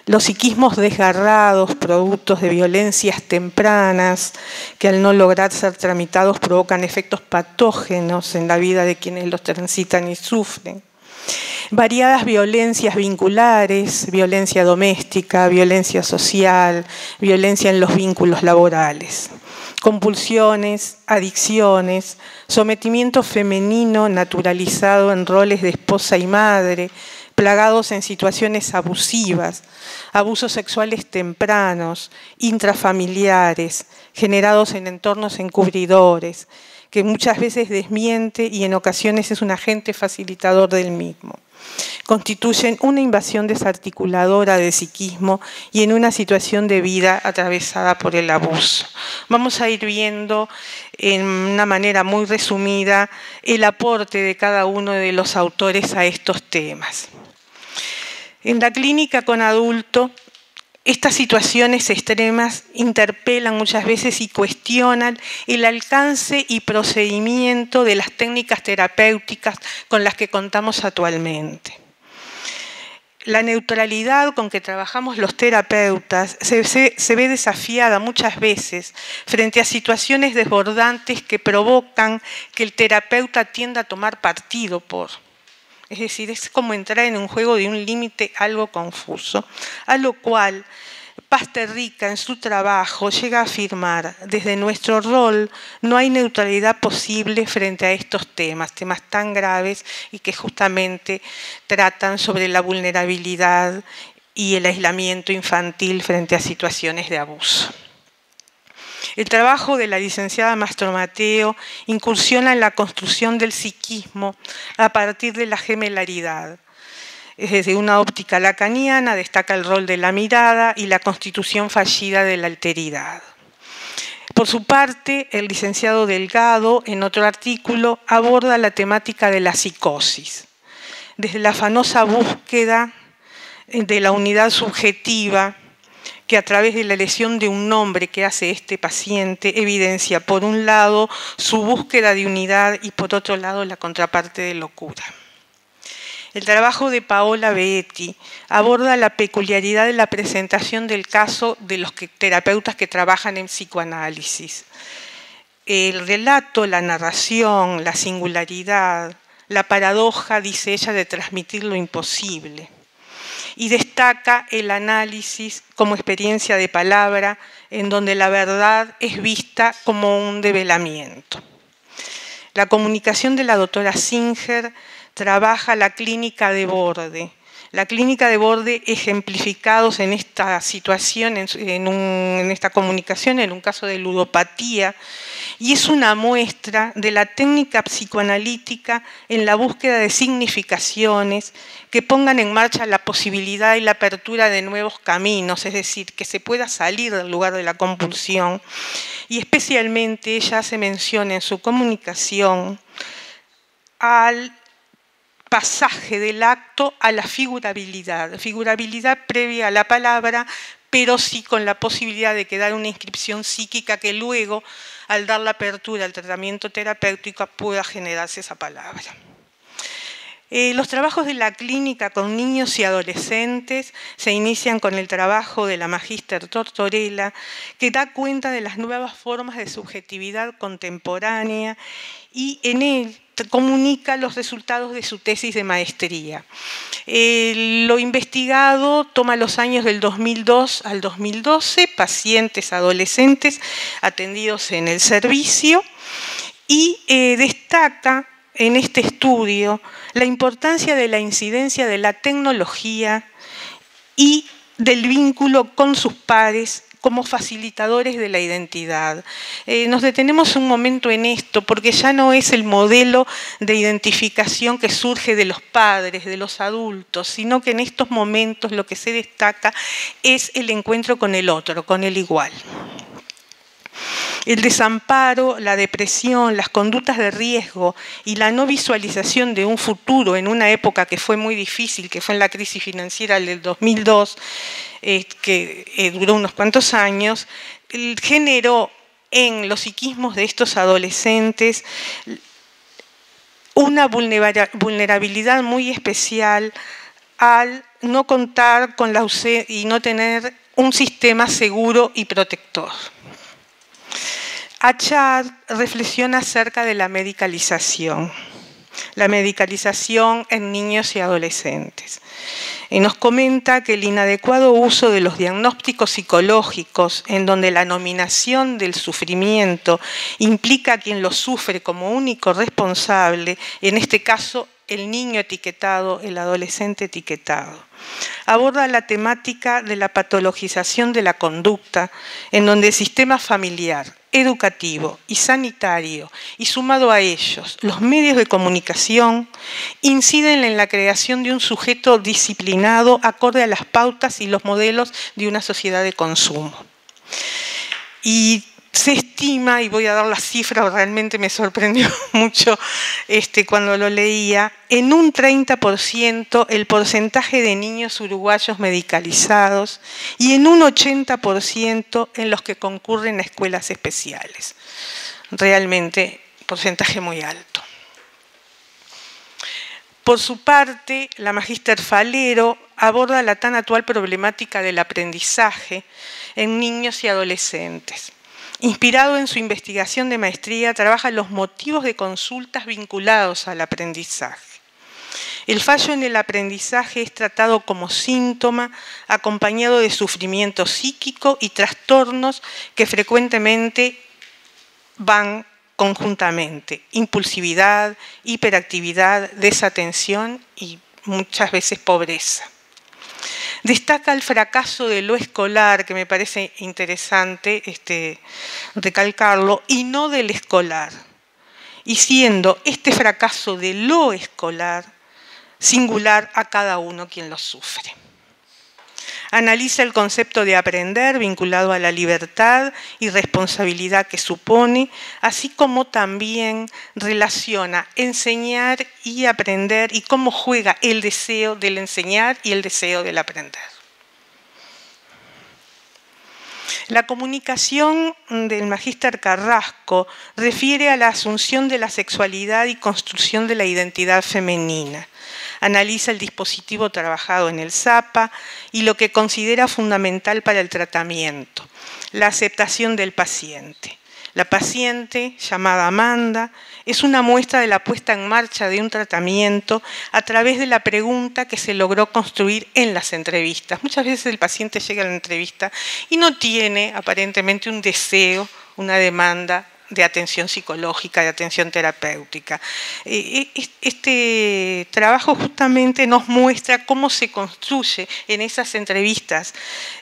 los psiquismos desgarrados, productos de violencias tempranas, que al no lograr ser tramitados provocan efectos patógenos en la vida de quienes los transitan y sufren. Variadas violencias vinculares, violencia doméstica, violencia social, violencia en los vínculos laborales compulsiones, adicciones, sometimiento femenino naturalizado en roles de esposa y madre, plagados en situaciones abusivas, abusos sexuales tempranos, intrafamiliares, generados en entornos encubridores, que muchas veces desmiente y en ocasiones es un agente facilitador del mismo constituyen una invasión desarticuladora de psiquismo y en una situación de vida atravesada por el abuso. Vamos a ir viendo en una manera muy resumida el aporte de cada uno de los autores a estos temas. En la clínica con adulto estas situaciones extremas interpelan muchas veces y cuestionan el alcance y procedimiento de las técnicas terapéuticas con las que contamos actualmente. La neutralidad con que trabajamos los terapeutas se, ve desafiada muchas veces frente a situaciones desbordantes que provocan que el terapeuta tienda a tomar partido por. Es decir, es como entrar en un juego de un límite algo confuso, a lo cual Rica en su trabajo llega a afirmar, desde nuestro rol no hay neutralidad posible frente a estos temas, temas tan graves y que justamente tratan sobre la vulnerabilidad y el aislamiento infantil frente a situaciones de abuso. El trabajo de la licenciada Mastro Mateo incursiona en la construcción del psiquismo a partir de la gemelaridad. Desde una óptica lacaniana destaca el rol de la mirada y la constitución fallida de la alteridad. Por su parte, el licenciado Delgado, en otro artículo, aborda la temática de la psicosis. Desde la afanosa búsqueda de la unidad subjetiva que a través de la lesión de un nombre que hace este paciente evidencia, por un lado, su búsqueda de unidad y por otro lado, la contraparte de locura. El trabajo de Paola Beetti aborda la peculiaridad de la presentación del caso de los terapeutas que trabajan en psicoanálisis. El relato, la narración, la singularidad, la paradoja, dice ella, de transmitir lo imposible y destaca el análisis como experiencia de palabra en donde la verdad es vista como un develamiento. La comunicación de la doctora Singer trabaja la clínica de borde, la clínica de borde ejemplificados en esta situación, en, esta comunicación, en un caso de ludopatía, y es una muestra de la técnica psicoanalítica en la búsqueda de significaciones que pongan en marcha la posibilidad y la apertura de nuevos caminos, es decir, que se pueda salir del lugar de la compulsión. Y especialmente ella hace mención en su comunicación al pasaje del acto a la figurabilidad, figurabilidad previa a la palabra, pero sí con la posibilidad de quedar una inscripción psíquica que luego, al dar la apertura al tratamiento terapéutico, pueda generarse esa palabra. Eh, los trabajos de la clínica con niños y adolescentes se inician con el trabajo de la magíster Tortorella, que da cuenta de las nuevas formas de subjetividad contemporánea y en él comunica los resultados de su tesis de maestría. Eh, lo investigado toma los años del 2002 al 2012, pacientes adolescentes atendidos en el servicio y eh, destaca en este estudio la importancia de la incidencia de la tecnología y del vínculo con sus pares como facilitadores de la identidad. Eh, nos detenemos un momento en esto porque ya no es el modelo de identificación que surge de los padres, de los adultos, sino que en estos momentos lo que se destaca es el encuentro con el otro, con el igual. El desamparo, la depresión, las conductas de riesgo y la no visualización de un futuro en una época que fue muy difícil, que fue en la crisis financiera del 2002, eh, que eh, duró unos cuantos años, generó en los psiquismos de estos adolescentes una vulnerabilidad muy especial al no contar con la y no tener un sistema seguro y protector. Achad reflexiona acerca de la medicalización, la medicalización en niños y adolescentes. Y nos comenta que el inadecuado uso de los diagnósticos psicológicos, en donde la nominación del sufrimiento implica a quien lo sufre como único responsable, en este caso el niño etiquetado, el adolescente etiquetado. Aborda la temática de la patologización de la conducta, en donde el sistema familiar, educativo y sanitario, y sumado a ellos los medios de comunicación, inciden en la creación de un sujeto disciplinado acorde a las pautas y los modelos de una sociedad de consumo. Y se estima, y voy a dar la cifra, realmente me sorprendió mucho este, cuando lo leía, en un 30% el porcentaje de niños uruguayos medicalizados y en un 80% en los que concurren a escuelas especiales. Realmente, porcentaje muy alto. Por su parte, la magíster Falero aborda la tan actual problemática del aprendizaje en niños y adolescentes Inspirado en su investigación de maestría, trabaja los motivos de consultas vinculados al aprendizaje. El fallo en el aprendizaje es tratado como síntoma acompañado de sufrimiento psíquico y trastornos que frecuentemente van conjuntamente. Impulsividad, hiperactividad, desatención y muchas veces pobreza. Destaca el fracaso de lo escolar, que me parece interesante este, recalcarlo, y no del escolar. Y siendo este fracaso de lo escolar singular a cada uno quien lo sufre. Analiza el concepto de aprender vinculado a la libertad y responsabilidad que supone, así como también relaciona enseñar y aprender y cómo juega el deseo del enseñar y el deseo del aprender. La comunicación del magíster Carrasco refiere a la asunción de la sexualidad y construcción de la identidad femenina analiza el dispositivo trabajado en el SAPA y lo que considera fundamental para el tratamiento, la aceptación del paciente. La paciente, llamada Amanda, es una muestra de la puesta en marcha de un tratamiento a través de la pregunta que se logró construir en las entrevistas. Muchas veces el paciente llega a la entrevista y no tiene aparentemente un deseo, una demanda de atención psicológica, de atención terapéutica. Este trabajo justamente nos muestra cómo se construye en esas entrevistas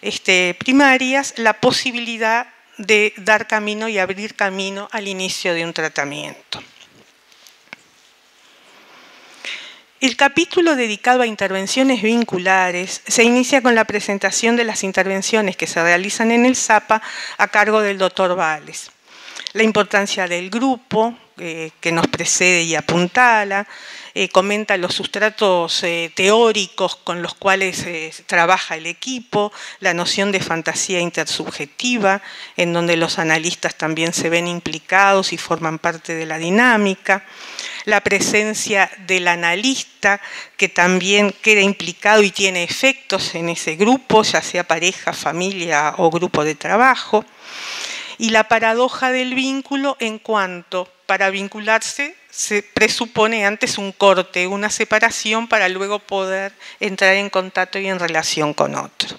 este, primarias la posibilidad de dar camino y abrir camino al inicio de un tratamiento. El capítulo dedicado a intervenciones vinculares se inicia con la presentación de las intervenciones que se realizan en el SAPA a cargo del doctor Vales la importancia del grupo, eh, que nos precede y apuntala, eh, comenta los sustratos eh, teóricos con los cuales trabaja el equipo, la noción de fantasía intersubjetiva, en donde los analistas también se ven implicados y forman parte de la dinámica, la presencia del analista, que también queda implicado y tiene efectos en ese grupo, ya sea pareja, familia o grupo de trabajo, y la paradoja del vínculo en cuanto para vincularse se presupone antes un corte, una separación para luego poder entrar en contacto y en relación con otro.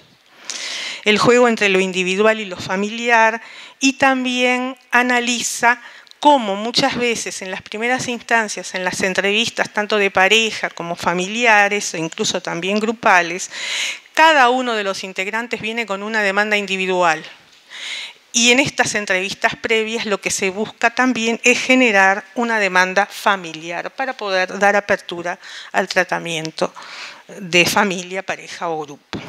El juego entre lo individual y lo familiar y también analiza cómo muchas veces en las primeras instancias, en las entrevistas tanto de pareja como familiares e incluso también grupales, cada uno de los integrantes viene con una demanda individual. Y en estas entrevistas previas lo que se busca también es generar una demanda familiar para poder dar apertura al tratamiento de familia, pareja o grupo.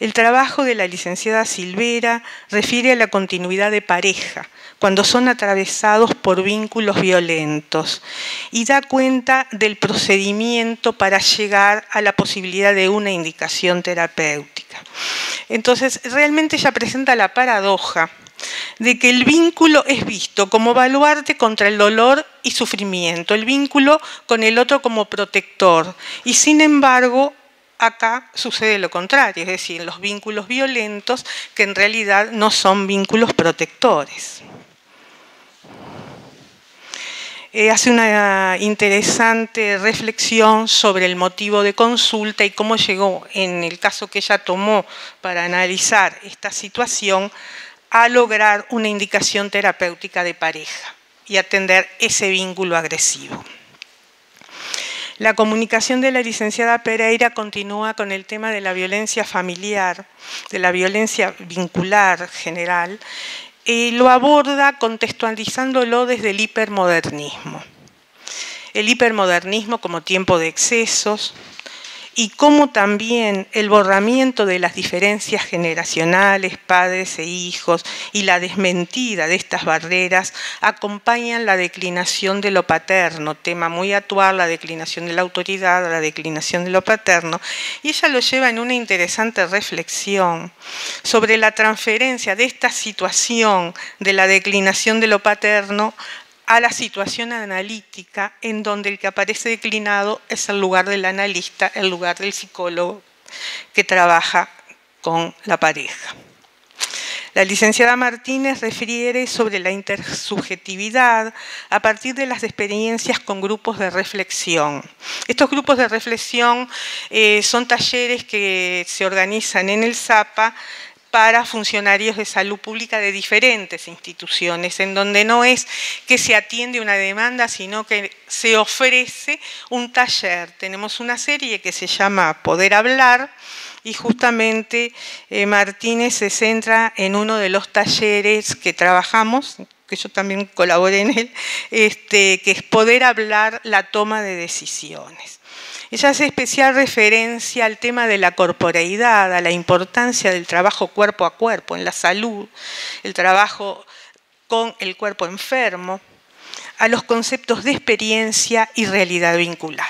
El trabajo de la licenciada Silvera refiere a la continuidad de pareja, cuando son atravesados por vínculos violentos y da cuenta del procedimiento para llegar a la posibilidad de una indicación terapéutica. Entonces, realmente ella presenta la paradoja de que el vínculo es visto como baluarte contra el dolor y sufrimiento, el vínculo con el otro como protector. Y sin embargo, acá sucede lo contrario, es decir, los vínculos violentos que en realidad no son vínculos protectores. Eh, hace una interesante reflexión sobre el motivo de consulta y cómo llegó, en el caso que ella tomó para analizar esta situación, a lograr una indicación terapéutica de pareja y atender ese vínculo agresivo. La comunicación de la licenciada Pereira continúa con el tema de la violencia familiar, de la violencia vincular general, y lo aborda contextualizándolo desde el hipermodernismo. El hipermodernismo como tiempo de excesos, y cómo también el borramiento de las diferencias generacionales, padres e hijos, y la desmentida de estas barreras acompañan la declinación de lo paterno, tema muy actual, la declinación de la autoridad, la declinación de lo paterno, y ella lo lleva en una interesante reflexión sobre la transferencia de esta situación de la declinación de lo paterno a la situación analítica en donde el que aparece declinado es el lugar del analista, el lugar del psicólogo que trabaja con la pareja. La licenciada Martínez refiere sobre la intersubjetividad a partir de las experiencias con grupos de reflexión. Estos grupos de reflexión eh, son talleres que se organizan en el ZAPA para funcionarios de salud pública de diferentes instituciones, en donde no es que se atiende una demanda, sino que se ofrece un taller. Tenemos una serie que se llama Poder Hablar, y justamente eh, Martínez se centra en uno de los talleres que trabajamos, que yo también colaboré en él, este, que es poder hablar la toma de decisiones. Ella hace especial referencia al tema de la corporeidad, a la importancia del trabajo cuerpo a cuerpo en la salud, el trabajo con el cuerpo enfermo, a los conceptos de experiencia y realidad vincular.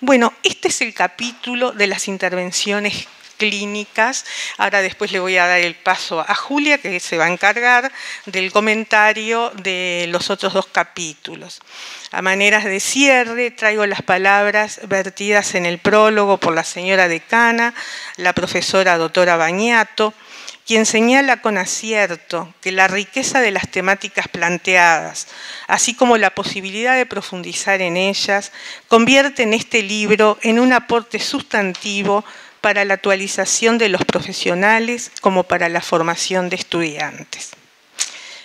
Bueno, este es el capítulo de las intervenciones clínicas. Ahora después le voy a dar el paso a Julia, que se va a encargar del comentario de los otros dos capítulos. A maneras de cierre, traigo las palabras vertidas en el prólogo por la señora decana, la profesora doctora Bañato, quien señala con acierto que la riqueza de las temáticas planteadas, así como la posibilidad de profundizar en ellas, convierte en este libro en un aporte sustantivo para la actualización de los profesionales como para la formación de estudiantes.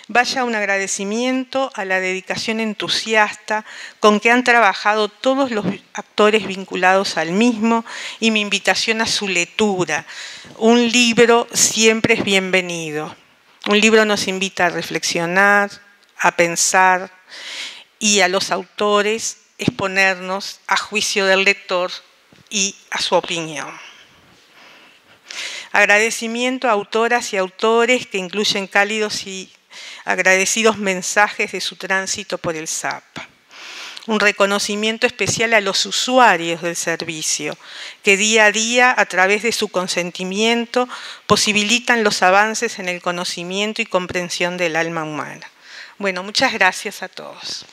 Vaya un agradecimiento a la dedicación entusiasta con que han trabajado todos los actores vinculados al mismo y mi invitación a su lectura. Un libro siempre es bienvenido. Un libro nos invita a reflexionar, a pensar y a los autores exponernos a juicio del lector y a su opinión. Agradecimiento a autoras y autores que incluyen cálidos y agradecidos mensajes de su tránsito por el ZAPA. Un reconocimiento especial a los usuarios del servicio, que día a día, a través de su consentimiento, posibilitan los avances en el conocimiento y comprensión del alma humana. Bueno, muchas gracias a todos.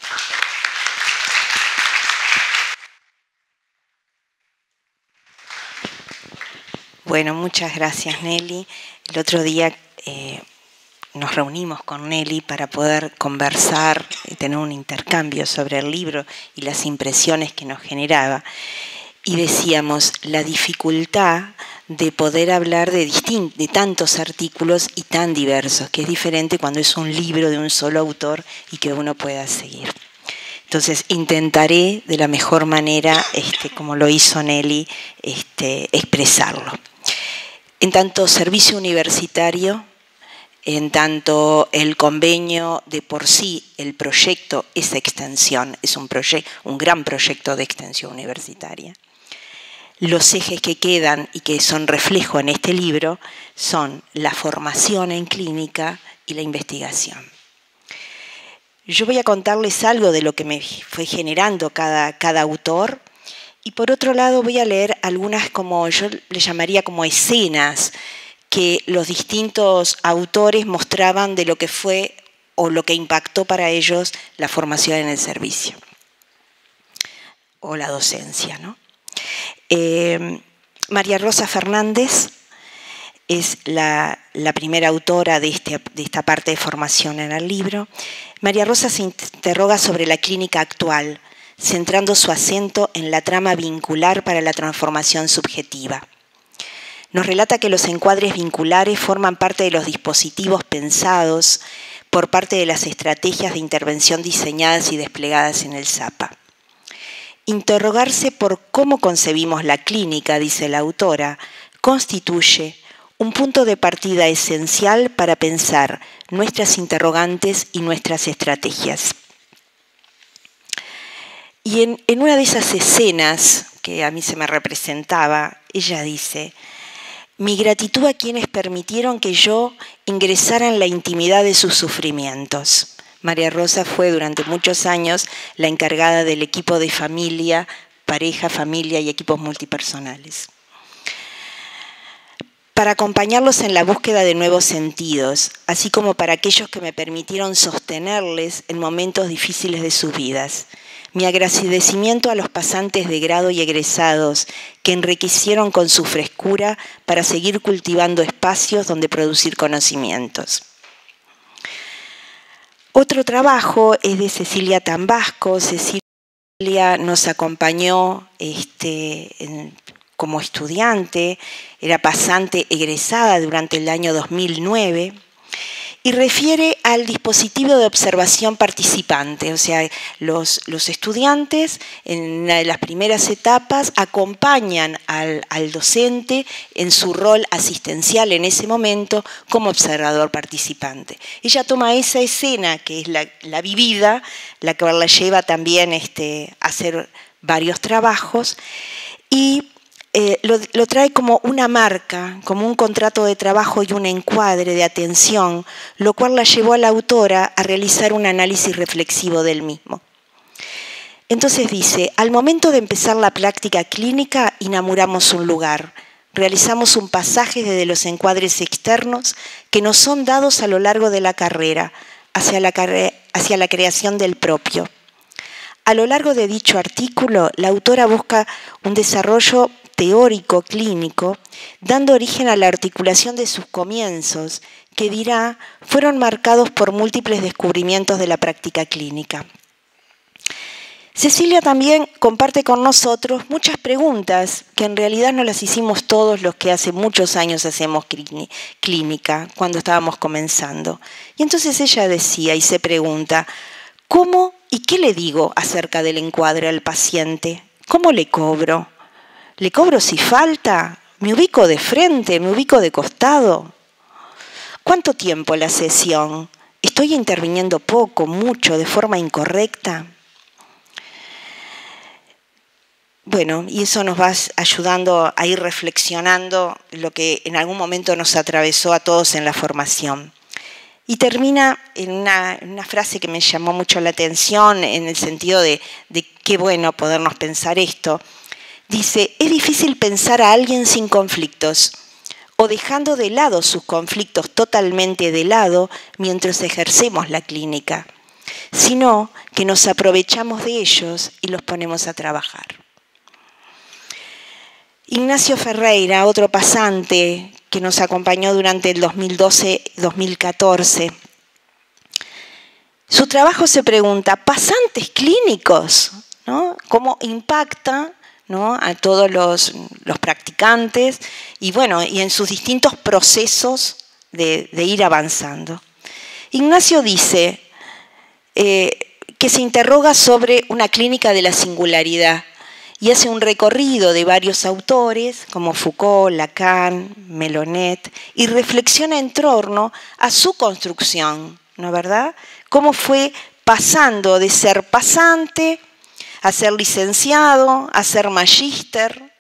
Bueno, muchas gracias Nelly. El otro día eh, nos reunimos con Nelly para poder conversar y tener un intercambio sobre el libro y las impresiones que nos generaba. Y decíamos la dificultad de poder hablar de, de tantos artículos y tan diversos, que es diferente cuando es un libro de un solo autor y que uno pueda seguir. Entonces intentaré de la mejor manera, este, como lo hizo Nelly, este, expresarlo en tanto servicio universitario, en tanto el convenio de por sí, el proyecto es extensión, es un, un gran proyecto de extensión universitaria. Los ejes que quedan y que son reflejo en este libro son la formación en clínica y la investigación. Yo voy a contarles algo de lo que me fue generando cada, cada autor y por otro lado voy a leer algunas como yo le llamaría como escenas que los distintos autores mostraban de lo que fue o lo que impactó para ellos la formación en el servicio o la docencia. Eh, María Rosa Fernández es la, primera autora de, este, de esta parte de formación en el libro. María Rosa se interroga sobre la clínica actual, centrando su acento en la trama vincular para la transformación subjetiva. Nos relata que los encuadres vinculares forman parte de los dispositivos pensados por parte de las estrategias de intervención diseñadas y desplegadas en el ZAPA. Interrogarse por cómo concebimos la clínica, dice la autora, constituye un punto de partida esencial para pensar nuestras interrogantes y nuestras estrategias. Y en, una de esas escenas que a mí se me representaba, ella dice, mi gratitud a quienes permitieron que yo ingresara en la intimidad de sus sufrimientos. María Rosa fue durante muchos años la encargada del equipo de familia, pareja, familia y equipos multipersonales. Para acompañarlos en la búsqueda de nuevos sentidos, así como para aquellos que me permitieron sostenerles en momentos difíciles de sus vidas mi agradecimiento a los pasantes de grado y egresados que enriquecieron con su frescura para seguir cultivando espacios donde producir conocimientos. Otro trabajo es de Cecilia Tambasco. Cecilia nos acompañó este, como estudiante, era pasante egresada durante el año 2009 y refiere al dispositivo de observación participante, o sea, los, los estudiantes en una de las primeras etapas acompañan al, docente en su rol asistencial en ese momento como observador participante. Ella toma esa escena que es la, la vivida, la que la lleva también este, a hacer varios trabajos y eh, lo, trae como una marca, como un contrato de trabajo y un encuadre de atención, lo cual la llevó a la autora a realizar un análisis reflexivo del mismo. Entonces dice, al momento de empezar la práctica clínica inauguramos un lugar, realizamos un pasaje desde los encuadres externos que nos son dados a lo largo de la carrera hacia la, hacia la creación del propio. A lo largo de dicho artículo, la autora busca un desarrollo teórico clínico, dando origen a la articulación de sus comienzos, que dirá fueron marcados por múltiples descubrimientos de la práctica clínica. Cecilia también comparte con nosotros muchas preguntas que en realidad no las hicimos todos los que hace muchos años hacemos clínica, cuando estábamos comenzando. Y entonces ella decía y se pregunta, ¿cómo y qué le digo acerca del encuadre al paciente? ¿Cómo le cobro? ¿Le cobro si falta? ¿Me ubico de frente? ¿Me ubico de costado? ¿Cuánto tiempo la sesión? ¿Estoy interviniendo poco, mucho, de forma incorrecta? Bueno, y eso nos va ayudando a ir reflexionando lo que en algún momento nos atravesó a todos en la formación. Y termina en una, frase que me llamó mucho la atención en el sentido de, qué bueno podernos pensar esto. Dice, es difícil pensar a alguien sin conflictos o dejando de lado sus conflictos totalmente de lado mientras ejercemos la clínica, sino que nos aprovechamos de ellos y los ponemos a trabajar. Ignacio Ferreira, otro pasante que nos acompañó durante el 2012-2014. Su trabajo se pregunta, ¿pasantes clínicos? ¿Cómo impacta a todos los, practicantes y, bueno, y en sus distintos procesos de, ir avanzando? Ignacio dice eh, que se interroga sobre una clínica de la singularidad y hace un recorrido de varios autores como Foucault, Lacan, Melonet y reflexiona en torno a su construcción, ¿no es verdad? Cómo fue pasando de ser pasante a ser licenciado, a ser magíster,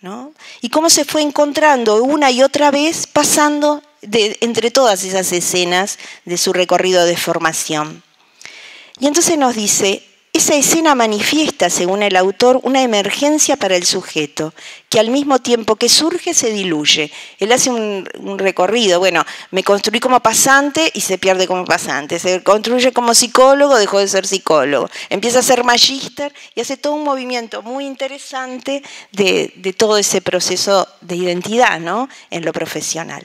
¿no? Y cómo se fue encontrando una y otra vez pasando entre todas esas escenas de su recorrido de formación. Y entonces nos dice, esa escena manifiesta, según el autor, una emergencia para el sujeto, que al mismo tiempo que surge se diluye. Él hace un, recorrido, bueno, me construí como pasante y se pierde como pasante, se construye como psicólogo, dejó de ser psicólogo, empieza a ser magíster y hace todo un movimiento muy interesante de, todo ese proceso de identidad ¿no? en lo profesional.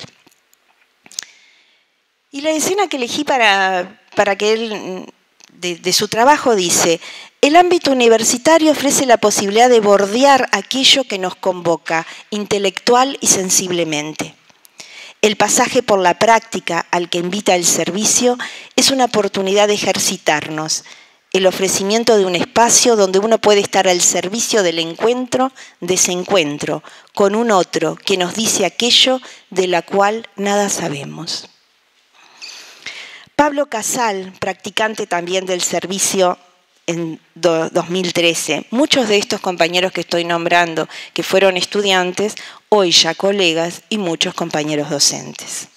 Y la escena que elegí para, para que él de, su trabajo dice, el ámbito universitario ofrece la posibilidad de bordear aquello que nos convoca intelectual y sensiblemente. El pasaje por la práctica al que invita el servicio es una oportunidad de ejercitarnos, el ofrecimiento de un espacio donde uno puede estar al servicio del encuentro, desencuentro, con un otro que nos dice aquello de la cual nada sabemos. Pablo Casal, practicante también del servicio en 2013. Muchos de estos compañeros que estoy nombrando, que fueron estudiantes, hoy ya colegas y muchos compañeros docentes.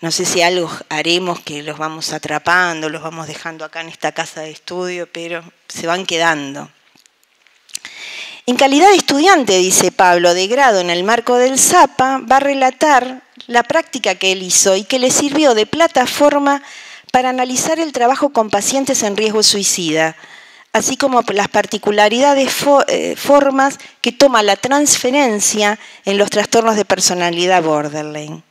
No sé si algo haremos que los vamos atrapando, los vamos dejando acá en esta casa de estudio, pero se van quedando. En calidad de estudiante, dice Pablo, de grado en el marco del ZAPA, va a relatar la práctica que él hizo y que le sirvió de plataforma para analizar el trabajo con pacientes en riesgo suicida, así como las particularidades, eh, formas que toma la transferencia en los trastornos de personalidad borderline.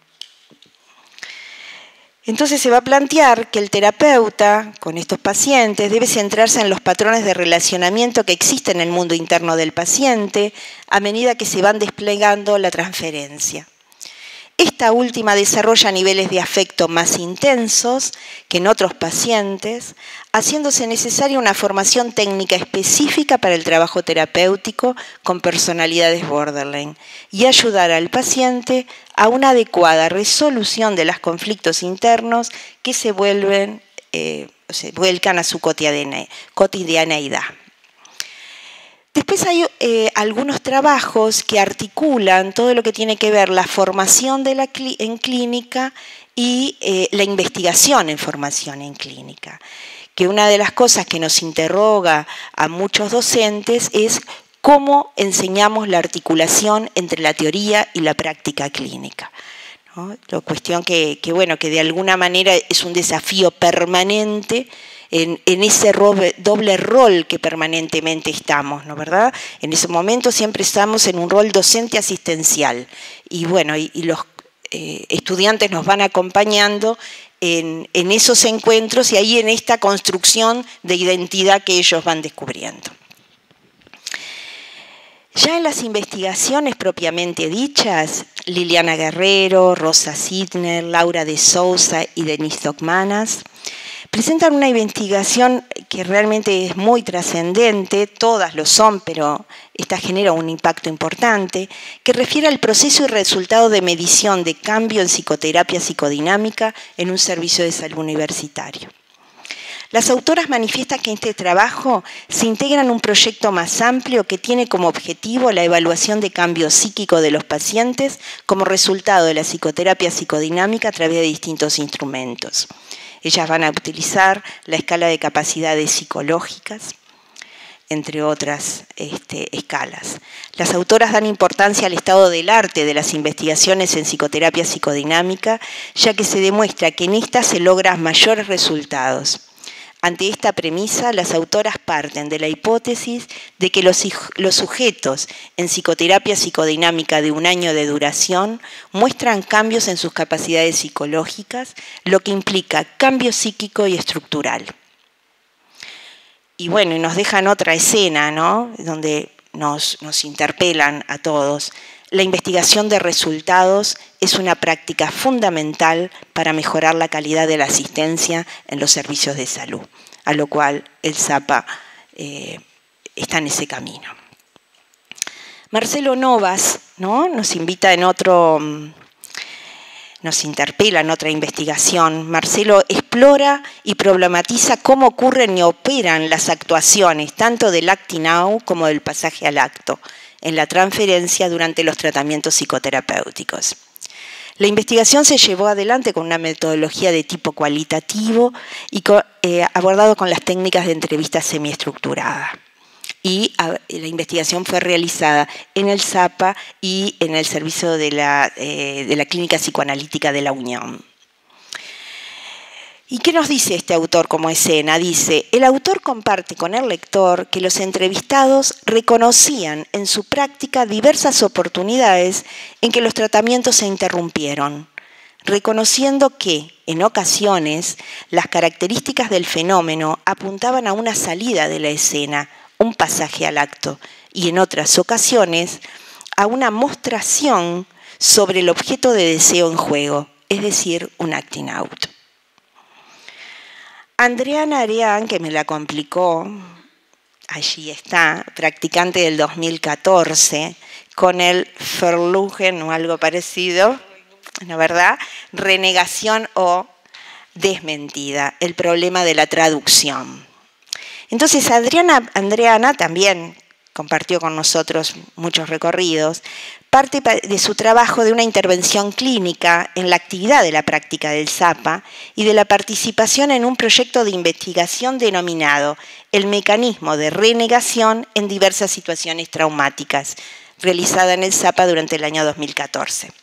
Entonces se va a plantear que el terapeuta con estos pacientes debe centrarse en los patrones de relacionamiento que existen en el mundo interno del paciente a medida que se van desplegando la transferencia. Esta última desarrolla niveles de afecto más intensos que en otros pacientes, haciéndose necesaria una formación técnica específica para el trabajo terapéutico con personalidades borderline y ayudar al paciente a una adecuada resolución de los conflictos internos que se vuelven, eh, se vuelcan a su cotidianeidad. Después hay eh, algunos trabajos que articulan todo lo que tiene que ver la formación en clínica y eh, la investigación en formación en clínica. Que una de las cosas que nos interroga a muchos docentes es cómo enseñamos la articulación entre la teoría y la práctica clínica. La cuestión que, bueno, que de alguna manera es un desafío permanente en, ese doble rol que permanentemente estamos, ¿no verdad? En ese momento siempre estamos en un rol docente asistencial y bueno, y, los eh, estudiantes nos van acompañando en, esos encuentros y ahí en esta construcción de identidad que ellos van descubriendo. Ya en las investigaciones propiamente dichas, Liliana Guerrero, Rosa Sidner, Laura de Sousa y Denise Dogmanas presentan una investigación que realmente es muy trascendente, todas lo son, pero esta genera un impacto importante, que refiere al proceso y resultado de medición de cambio en psicoterapia psicodinámica en un servicio de salud universitario. Las autoras manifiestan que este trabajo se integra en un proyecto más amplio que tiene como objetivo la evaluación de cambio psíquico de los pacientes como resultado de la psicoterapia psicodinámica a través de distintos instrumentos. Ellas van a utilizar la escala de capacidades psicológicas, entre otras este, escalas. Las autoras dan importancia al estado del arte de las investigaciones en psicoterapia psicodinámica, ya que se demuestra que en estas se logran mayores resultados. Ante esta premisa, las autoras parten de la hipótesis de que los, sujetos en psicoterapia psicodinámica de un año de duración muestran cambios en sus capacidades psicológicas, lo que implica cambio psíquico y estructural. Y bueno, y nos dejan otra escena, ¿no? Donde nos, nos interpelan a todos. La investigación de resultados es una práctica fundamental para mejorar la calidad de la asistencia en los servicios de salud, a lo cual el ZAPA eh, está en ese camino. Marcelo Novas ¿no? nos invita en otro, nos interpela en otra investigación. Marcelo explora y problematiza cómo ocurren y operan las actuaciones tanto del actinau como del pasaje al acto en la transferencia durante los tratamientos psicoterapéuticos. La investigación se llevó adelante con una metodología de tipo cualitativo y eh, abordado con las técnicas de entrevista semiestructurada. Y la investigación fue realizada en el ZAPA y en el servicio de la, eh, de la Clínica Psicoanalítica de la Unión. ¿Y qué nos dice este autor como escena? Dice, el autor comparte con el lector que los entrevistados reconocían en su práctica diversas oportunidades en que los tratamientos se interrumpieron, reconociendo que, en ocasiones, las características del fenómeno apuntaban a una salida de la escena, un pasaje al acto, y en otras ocasiones a una mostración sobre el objeto de deseo en juego, es decir, un acting out. Andreana Arián, que me la complicó, allí está, practicante del 2014, con el Verlugen o algo parecido, ¿no verdad? Renegación o desmentida, el problema de la traducción. Entonces, Adriana, Andreana también compartió con nosotros muchos recorridos, parte de su trabajo de una intervención clínica en la actividad de la práctica del ZAPA y de la participación en un proyecto de investigación denominado El mecanismo de renegación en diversas situaciones traumáticas, realizada en el ZAPA durante el año 2014.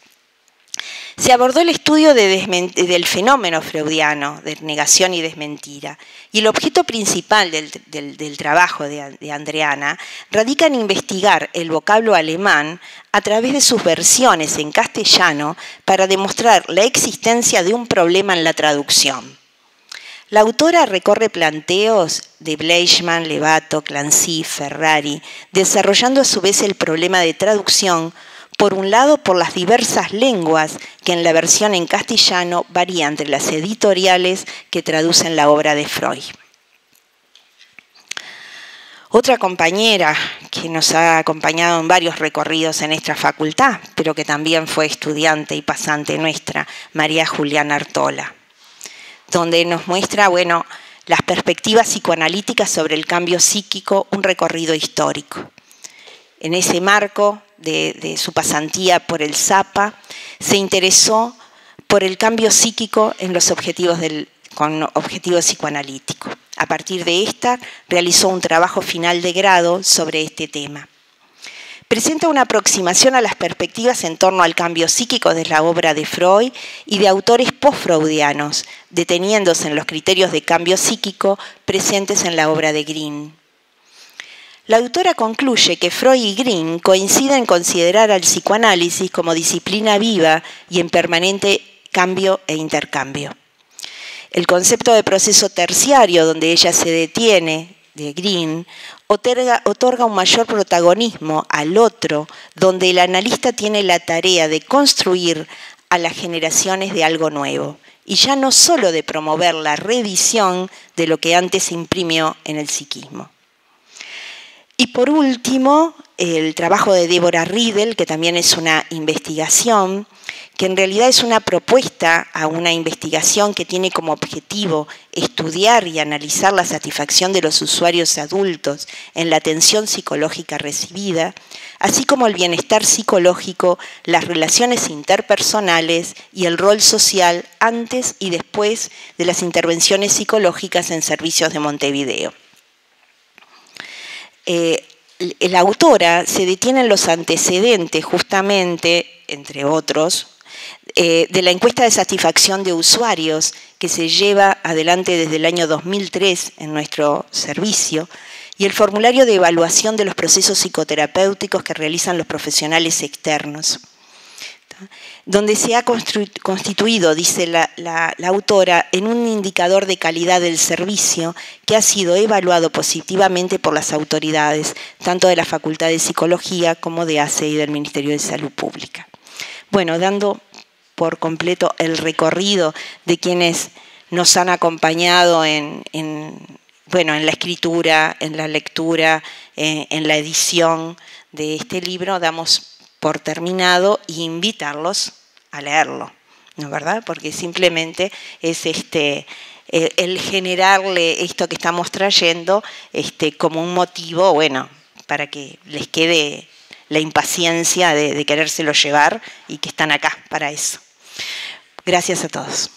Se abordó el estudio del fenómeno freudiano de negación y desmentira, y el objeto principal del, trabajo de, de, Andreana radica en investigar el vocablo alemán a través de sus versiones en castellano para demostrar la existencia de un problema en la traducción. La autora recorre planteos de Bleichmann, Levato, Clancy, Ferrari, desarrollando a su vez el problema de traducción por un lado por las diversas lenguas que en la versión en castellano varía entre las editoriales que traducen la obra de Freud. Otra compañera que nos ha acompañado en varios recorridos en esta facultad, pero que también fue estudiante y pasante nuestra, María Juliana Artola, donde nos muestra, bueno, las perspectivas psicoanalíticas sobre el cambio psíquico, un recorrido histórico. En ese marco de, su pasantía por el ZAPA, se interesó por el cambio psíquico en los objetivos del, con psicoanalítico. A partir de esta, realizó un trabajo final de grado sobre este tema. Presenta una aproximación a las perspectivas en torno al cambio psíquico de la obra de Freud y de autores post-freudianos, deteniéndose en los criterios de cambio psíquico presentes en la obra de Green. La autora concluye que Freud y Green coinciden en considerar al psicoanálisis como disciplina viva y en permanente cambio e intercambio. El concepto de proceso terciario, donde ella se detiene, de Green, otorga, un mayor protagonismo al otro, donde el analista tiene la tarea de construir a las generaciones de algo nuevo, y ya no solo de promover la revisión de lo que antes imprimió en el psiquismo. Y por último, el trabajo de Débora Riedel, que también es una investigación, que en realidad es una propuesta a una investigación que tiene como objetivo estudiar y analizar la satisfacción de los usuarios adultos en la atención psicológica recibida, así como el bienestar psicológico, las relaciones interpersonales y el rol social antes y después de las intervenciones psicológicas en servicios de Montevideo. Eh, la autora se detiene en los antecedentes, justamente, entre otros, eh, de la encuesta de satisfacción de usuarios que se lleva adelante desde el año 2003 en nuestro servicio y el formulario de evaluación de los procesos psicoterapéuticos que realizan los profesionales externos donde se ha constituido, dice la, autora, en un indicador de calidad del servicio que ha sido evaluado positivamente por las autoridades, tanto de la Facultad de Psicología como de ACE y del Ministerio de Salud Pública. Bueno, dando por completo el recorrido de quienes nos han acompañado en, bueno, en la escritura, en la lectura, en, en la edición de este libro, damos por terminado e invitarlos a leerlo, ¿no es verdad? Porque simplemente es este el generarle esto que estamos trayendo este, como un motivo, bueno, para que les quede la impaciencia de, de querérselo llevar y que están acá para eso. Gracias a todos.